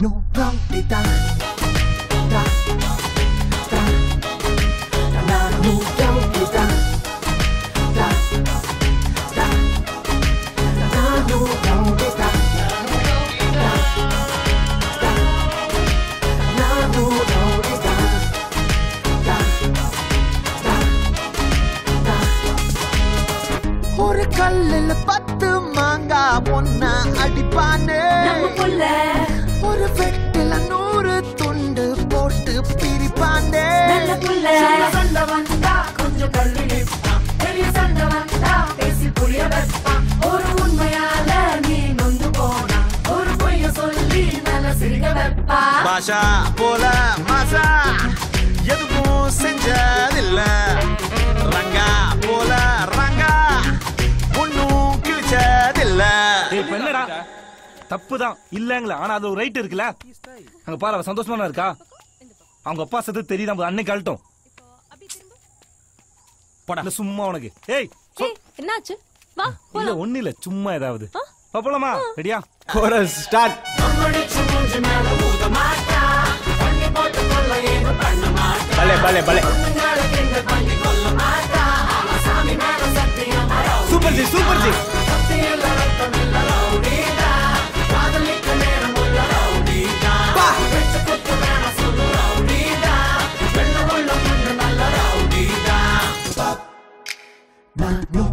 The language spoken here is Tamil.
Moralidad. Tra, tra, tra, la moralidad. Tra, tra, la moralidad. ஒரு கல்லில் பத்து மாங்கா ஒன்னா அடிப்பானே சண்டை வந்தா கொஞ்சம் தள்ளி நிற்பான் பெரிய சண்டை வந்தா பேசி புரிய வைப்பான் ஒரு உண்மையால நீ நொந்து போனா ஒரு பொய்ய சொல்லி நல்ல சிரிக்க வைப்பா. பாஷா போல மாசா எதுவும் செஞ்சதில்ல. ரங்கா போல ரங்கா ஒன்னும் கிழிச்சதில்ல. இப்ப என்னடா? தப்புதான். இல்லங்களா ஆனா அது ஒரு ரைட் இருக்குல்ல? அங்க பாரு அவ சந்தோஷமா இருக்கா? அவங்க அப்பா செத்து தெரியுது நம்ம அன்னைக்கு அழட்டும் போடா. இல்ல சும்மா உனக்கு. ஏய் என்னாச்சு? வா இல்ல ஒண்ணு இல்ல சும்மா ஏதாவது. போலாமா ரெடியா கோரஸ் ஸ்டார்ட் அம்மடிச்சு மூஞ்சி மேல ஊத மாட்டா பண்ணி போட்டு கொள்ள ஏது பண்ண மாட்டா பலே பலே பலே no.